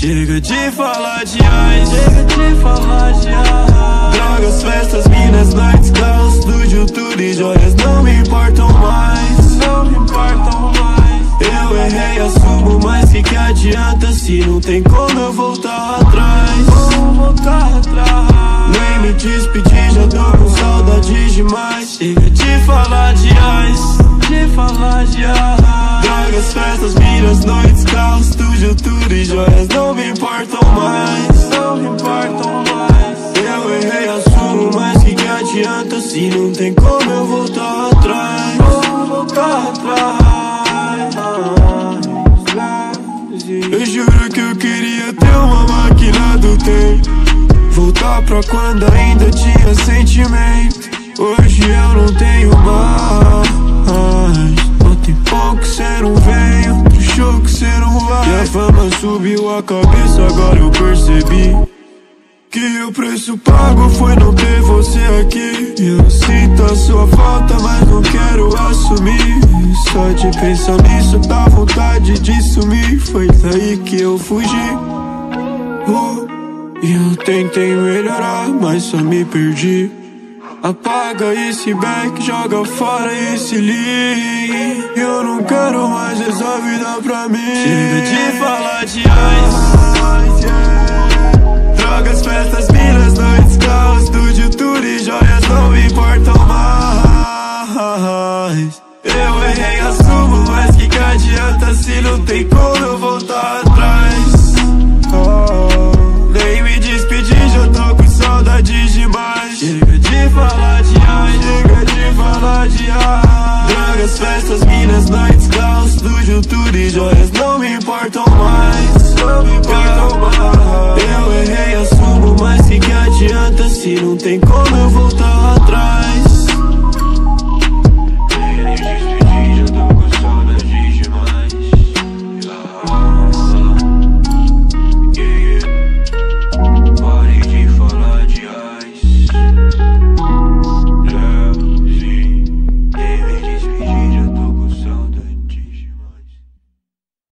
Chega de falar de ai, chega de falar de ai Drogas, festas, minas, noites, caos Estúdio, tudo e joias não me importam mais. Não me importam mais. Eu errei, assumo, mas que que adianta Se não tem como eu voltar atrás? Como voltar atrás? Nem me despedir, já tô com saudade demais. Chega de falar de ais, de falar de ai Drogas, festas, minas, noites, caos Estúdio, tudo e joias. Não me importam mais Não me importam mais. Eu errei, assumo, mas que que adianta Se não tem como eu voltar atrás? Como voltar atrás. Eu juro que eu queria ter uma máquina do tempo. Voltar pra quando ainda tinha sentimento. Hoje eu não tenho mais cê não veio Outro show que cê não vai. E a fama subiu a cabeça Agora eu percebi que o preço pago foi não ter você aqui. Eu sinto a sua falta, mas não quero assumir. Só de pensar nisso dá vontade de sumir. Foi daí que eu fugi. Uh, eu tentei melhorar, mas só me perdi Apaga esse back, joga fora esse link. Eu não quero mais essa vida pra mim. Chega de falar de ice Drogas, festas, minas, noites, caos Estúdio, tudo e joias não me importam mais. Eu errei, assumo, mas que que adianta Se não tem como eu voltar festas, minas, noites, caos Estúdio, tudo e joias não me importam mais. Não me importam mais Eu errei, assumo, mas que que adianta Se não tem como eu